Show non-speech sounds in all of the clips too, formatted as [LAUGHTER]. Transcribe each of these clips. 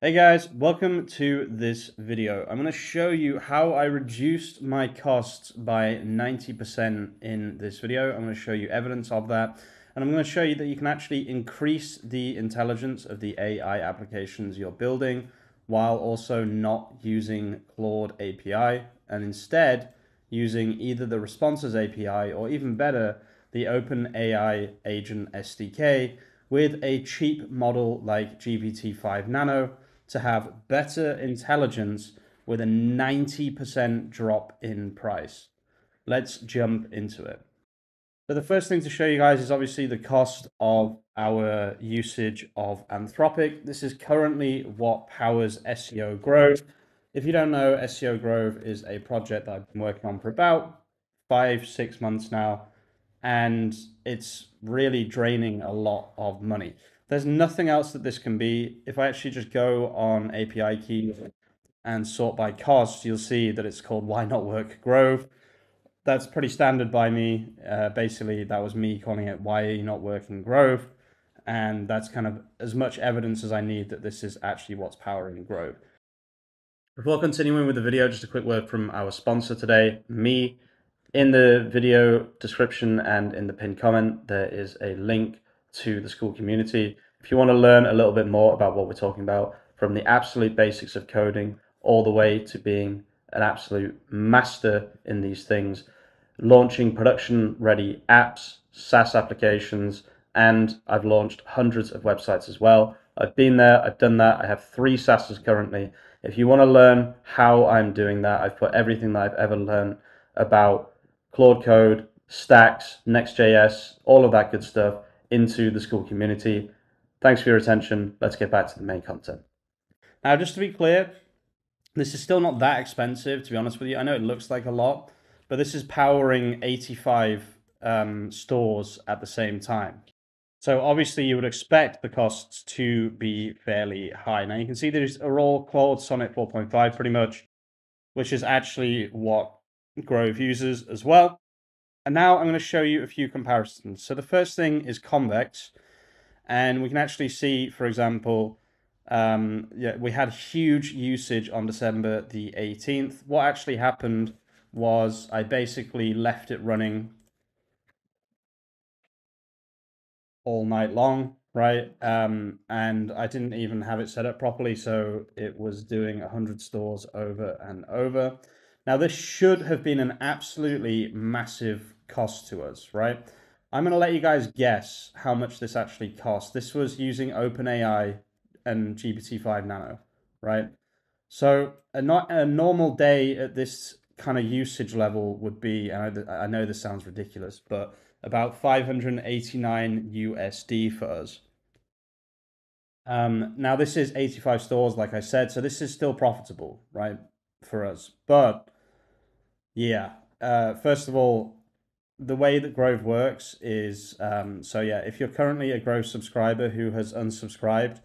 Hey guys, welcome to this video. I'm going to show you how I reduced my costs by 90% in this video. I'm going to show you evidence of that. And I'm going to show you that you can actually increase the intelligence of the AI applications you're building while also not using Claude API and instead using either the Responses API or even better, the OpenAI Agent SDK with a cheap model like GPT-5 Nano to have better intelligence with a 90% drop in price. Let's jump into it. So the first thing to show you guys is obviously the cost of our usage of Anthropic. This is currently what powers SEO Grove. If you don't know, SEO Grove is a project that I've been working on for about five, six months now, and it's really draining a lot of money. There's nothing else that this can be. If I actually just go on API key and sort by cost, you'll see that it's called Why Not Work Grove. That's pretty standard by me. Uh, basically, that was me calling it Why Are You Not Working Grove? And that's kind of as much evidence as I need that this is actually what's powering Grove. Before continuing with the video, just a quick word from our sponsor today, me. In the video description and in the pinned comment, there is a link to the Skool community. If you want to learn a little bit more about what we're talking about, from the absolute basics of coding all the way to being an absolute master in these things, launching production ready apps, SaaS applications, and I've launched hundreds of websites as well. I've been there, I've done that. I have three SaaSes currently. If you want to learn how I'm doing that, I've put everything that I've ever learned about Claude Code, Stacks, Next.js, all of that good stuff into the Skool community. Thanks for your attention. Let's get back to the main content. Now, just to be clear, this is still not that expensive, to be honest with you. I know it looks like a lot, but this is powering 85 um, stores at the same time. So obviously you would expect the costs to be fairly high. Now you can see these are all Claude Sonnet 4.5 pretty much, which is actually what Grove uses as well. And now I'm going to show you a few comparisons. So the first thing is convex. And we can actually see, for example, um, yeah, we had huge usage on December the 18th. What actually happened was I basically left it running all night long, right? Um, and I didn't even have it set up properly, so it was doing 100 stores over and over. Now, this should have been an absolutely massive cost to us, right? I'm going to let you guys guess how much this actually cost. This was using OpenAI and GPT-5 Nano, right? So a, not, a normal day at this kind of usage level would be, and I, I know this sounds ridiculous, but about 589 USD for us. Um, now this is 85 stores, like I said, so this is still profitable, right, for us. But yeah, uh, first of all, the way that Grove works is um, so yeah, if you're currently a Grove subscriber who has unsubscribed,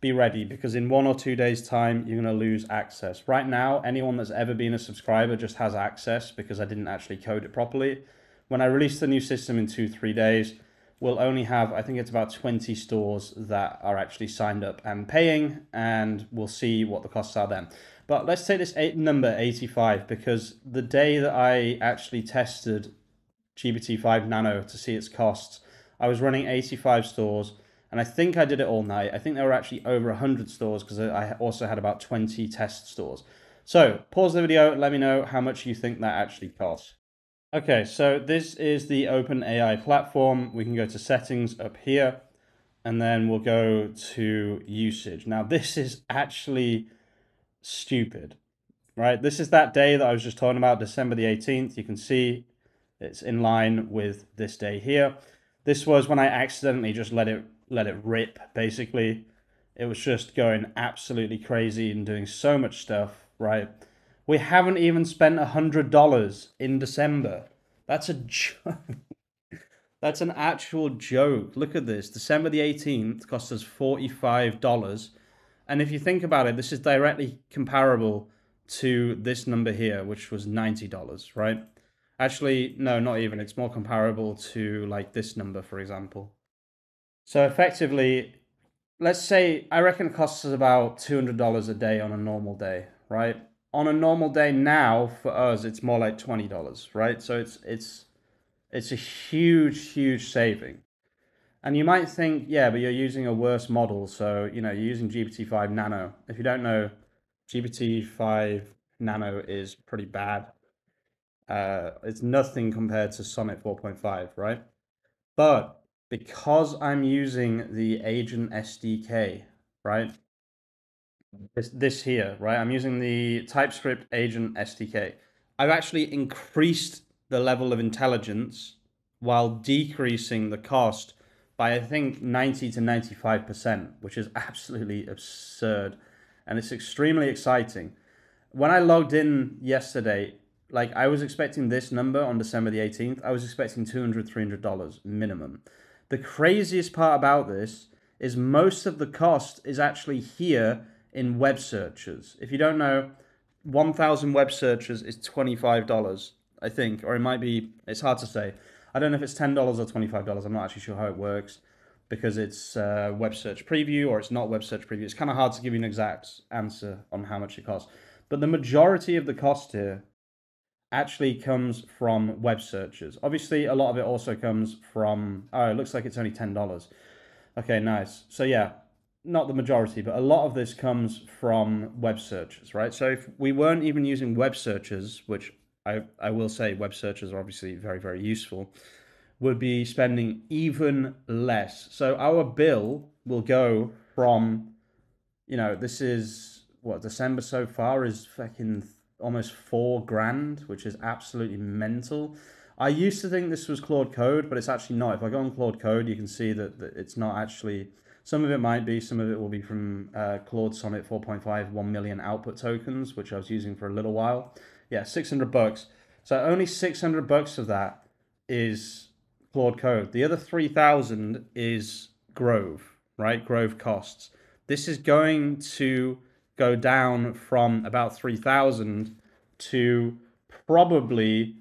be ready because in one or two days' time, you're going to lose access. Right now, anyone that's ever been a subscriber just has access because I didn't actually code it properly. When I release the new system in two, three days, we'll only have, I think it's about 20 stores that are actually signed up and paying, and we'll see what the costs are then. But let's say this eight, number 85 because the day that I actually tested GPT-5 Nano to see its costs. I was running 85 stores, and I think I did it all night. I think there were actually over 100 stores because I also had about 20 test stores. So pause the video, let me know how much you think that actually costs. Okay, so this is the OpenAI platform. We can go to settings up here, and then we'll go to usage. Now this is actually stupid, right? This is that day that I was just talking about, December the 18th. You can see it's in line with this day here. This was when I accidentally just let it let it rip, basically. It was just going absolutely crazy and doing so much stuff, right? We haven't even spent a hundred dollars in December. That's a joke. [LAUGHS] That's an actual joke. Look at this. December the 18th cost us $45. And if you think about it, this is directly comparable to this number here, which was $90, right? Actually, no, not even. It's more comparable to like this number, for example. So effectively, let's say I reckon it costs us about two hundred dollars a day on a normal day, right? On a normal day now for us, it's more like twenty dollars, right? So it's it's it's a huge, huge saving. And you might think, yeah, but you're using a worse model, so you know you're using GPT-5 Nano. If you don't know, GPT-5 Nano is pretty bad. Uh, it's nothing compared to Sonnet 4.5, right? But because I'm using the agent SDK, right? This, this here, right? I'm using the TypeScript agent SDK. I've actually increased the level of intelligence while decreasing the cost by, I think, 90 to 95%, which is absolutely absurd. And it's extremely exciting. When I logged in yesterday, like I was expecting this number on December the 18th. I was expecting $200, $300 minimum. The craziest part about this is most of the cost is actually here in web searches. If you don't know, 1,000 web searches is $25, I think, or it might be, it's hard to say. I don't know if it's $10 or $25. I'm not actually sure how it works because it's uh, web search preview or it's not web search preview. It's kind of hard to give you an exact answer on how much it costs. But the majority of the cost here actually comes from web searches. Obviously, a lot of it also comes from, oh, it looks like it's only $10. Okay, nice. So yeah, not the majority, but a lot of this comes from web searches, right? So if we weren't even using web searches, which I, I will say web searches are obviously very, very useful, would be spending even less. So our bill will go from, you know, this is what December so far is fucking almost four grand, which is absolutely mental. I used to think this was Claude Code, but it's actually not. If I go on Claude Code, you can see that, that it's not actually. Some of it might be, some of it will be from uh, Claude Sonnet 4.5, 1 million output tokens, which I was using for a little while. Yeah, 600 bucks. So only 600 bucks of that is Claude Code. The other 3,000 is Grove, right? Grove costs. This is going to go down from about 3,000 to probably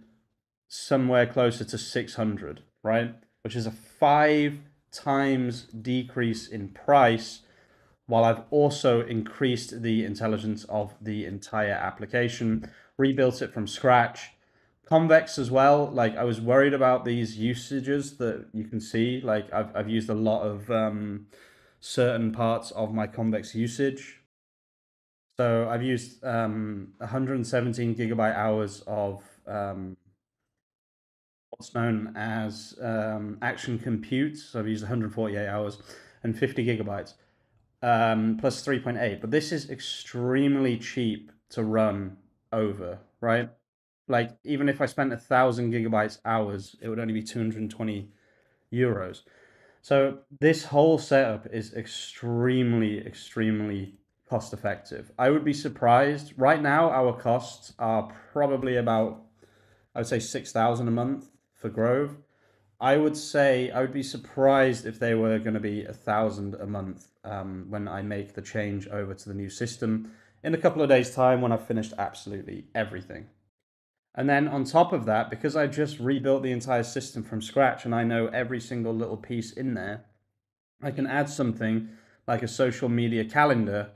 somewhere closer to 600, right? Which is a five times decrease in price, while I've also increased the intelligence of the entire application, rebuilt it from scratch. Convex as well, like I was worried about these usages that you can see. Like I've, I've used a lot of um, certain parts of my Convex usage so I've used um, 117 gigabyte hours of um, what's known as um, action compute. So I've used 148 hours and 50 gigabytes um, plus 3.8. But this is extremely cheap to run over, right? Like even if I spent a thousand gigabytes hours, it would only be 220 euros. So this whole setup is extremely, extremely cost effective. I would be surprised. Right now, our costs are probably about, I would say, 6,000 a month for Grove. I would say I would be surprised if they were going to be a thousand a month um, when I make the change over to the new system in a couple of days' time when I've finished absolutely everything. And then on top of that, because I just rebuilt the entire system from scratch and I know every single little piece in there, I can add something like a social media calendar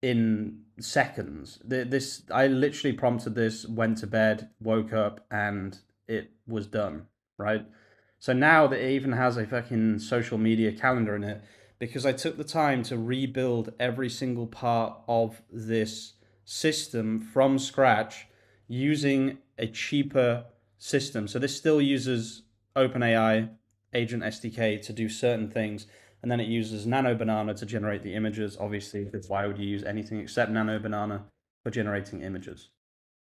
in seconds. This I literally prompted this, went to bed, woke up, and it was done. Right. So now that it even has a fucking social media calendar in it, because I took the time to rebuild every single part of this system from scratch using a cheaper system. So this still uses OpenAI Agent SDK to do certain things and then it uses Nano Banana to generate the images. Obviously, because why would you use anything except Nano Banana for generating images?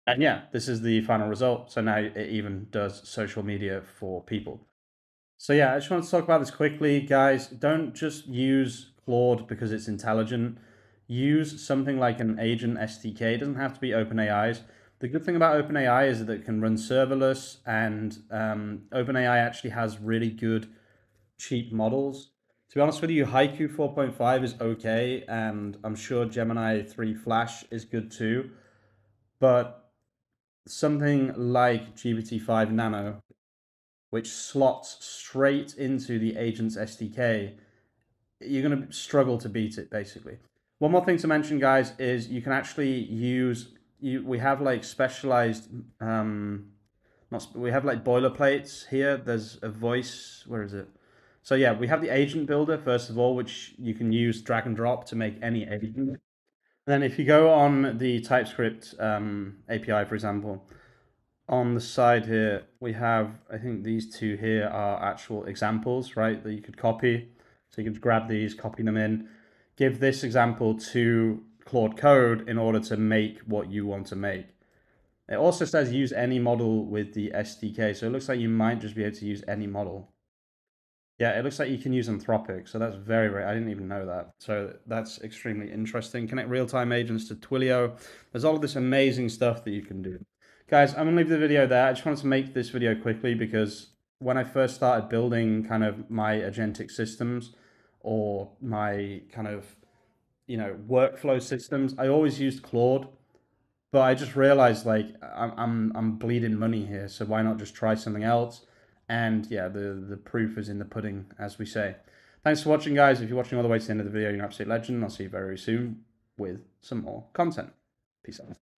And yeah, this is the final result. So now it even does social media for people. So yeah, I just want to talk about this quickly, guys. Don't just use Claude because it's intelligent. Use something like an agent SDK. It doesn't have to be OpenAI's. The good thing about OpenAI is that it can run serverless, and um, OpenAI actually has really good cheap models to be honest with you, Haiku 4.5 is okay, and I'm sure Gemini 3 Flash is good too. But something like GPT-5 Nano, which slots straight into the agent's SDK, you're going to struggle to beat it basically. One more thing to mention, guys, is you can actually use you. We have like specialized, um, not we have like boilerplates here. There's a voice. Where is it? So yeah, we have the agent builder first of all, which you can use drag and drop to make any agent. Then if you go on the TypeScript um, API, for example, on the side here, we have, I think these two here are actual examples, right, that you could copy. So you could grab these, copy them in, give this example to Claude Code in order to make what you want to make. It also says use any model with the SDK. So it looks like you might just be able to use any model. Yeah, it looks like you can use Anthropic. So that's very, very, I didn't even know that. So that's extremely interesting. Connect real-time agents to Twilio. There's all of this amazing stuff that you can do. Guys, I'm going to leave the video there. I just wanted to make this video quickly because when I first started building kind of my agentic systems or my kind of, you know, workflow systems, I always used Claude. But I just realized like I'm, I'm, I'm bleeding money here. So why not just try something else? And yeah, the, the proof is in the pudding, as we say. Thanks for watching, guys. If you're watching all the way to the end of the video, you're an absolute legend. I'll see you very soon with some more content. Peace out.